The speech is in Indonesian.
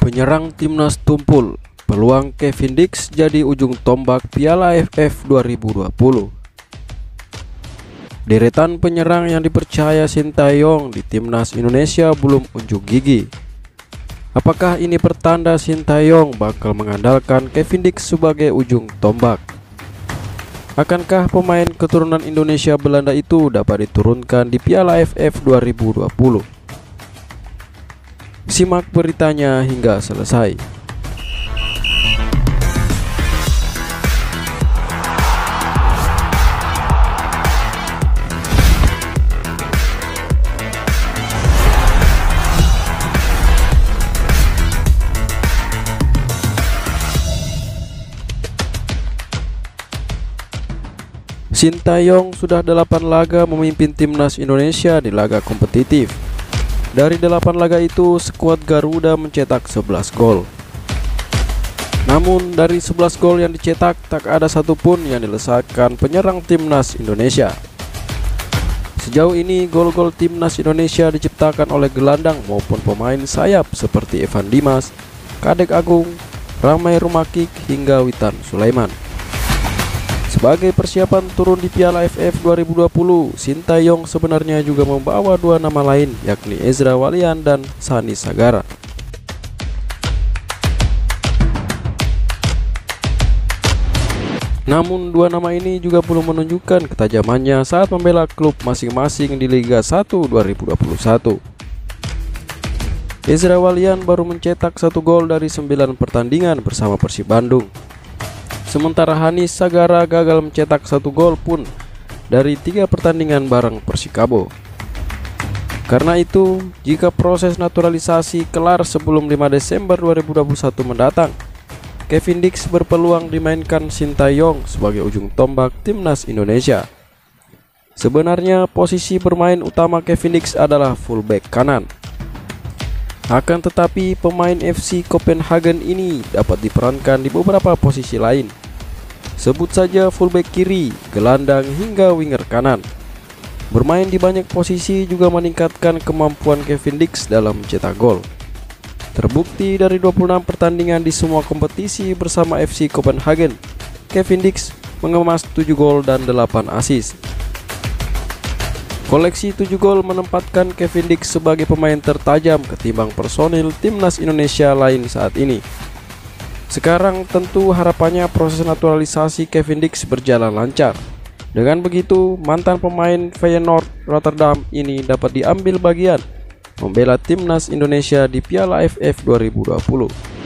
Penyerang timnas tumpul, peluang Kevin Dix jadi ujung tombak Piala AFF 2020. Deretan penyerang yang dipercaya Sintayong di timnas Indonesia belum unjuk gigi. Apakah ini pertanda Sintayong bakal mengandalkan Kevin Dix sebagai ujung tombak? Akankah pemain keturunan Indonesia Belanda itu dapat diturunkan di Piala AFF 2020? Simak beritanya hingga selesai. Sintayong sudah 8 laga memimpin timnas Indonesia di laga kompetitif dari 8 laga itu, skuad Garuda mencetak 11 gol. Namun dari 11 gol yang dicetak, tak ada satupun yang dilesakan penyerang timnas Indonesia. Sejauh ini, gol-gol timnas Indonesia diciptakan oleh gelandang maupun pemain sayap seperti Evan Dimas, Kadek Agung, Ramai Rumakik hingga Witan Sulaiman. Sebagai persiapan turun di Piala AFF 2020, Sintayong sebenarnya juga membawa dua nama lain yakni Ezra Walian dan Sani Sagara. Namun dua nama ini juga belum menunjukkan ketajamannya saat membela klub masing-masing di Liga 1 2021. Ezra Walian baru mencetak satu gol dari 9 pertandingan bersama Persib Bandung Sementara Hanis Sagara gagal mencetak satu gol pun dari tiga pertandingan bareng Persikabo. Karena itu, jika proses naturalisasi kelar sebelum 5 Desember 2021 mendatang, Kevin Dix berpeluang dimainkan Sintayong sebagai ujung tombak timnas Indonesia. Sebenarnya posisi bermain utama Kevin Dix adalah fullback kanan. Akan tetapi pemain FC Copenhagen ini dapat diperankan di beberapa posisi lain. Sebut saja fullback kiri, gelandang hingga winger kanan. Bermain di banyak posisi juga meningkatkan kemampuan Kevin Dix dalam mencetak gol. Terbukti dari 26 pertandingan di semua kompetisi bersama FC Copenhagen, Kevin Dix mengemas 7 gol dan 8 assist. Koleksi 7 gol menempatkan Kevin Dix sebagai pemain tertajam ketimbang personil timnas Indonesia lain saat ini. Sekarang tentu harapannya proses naturalisasi Kevin Dix berjalan lancar. Dengan begitu, mantan pemain Feyenoord Rotterdam ini dapat diambil bagian membela timnas Indonesia di Piala AFF 2020.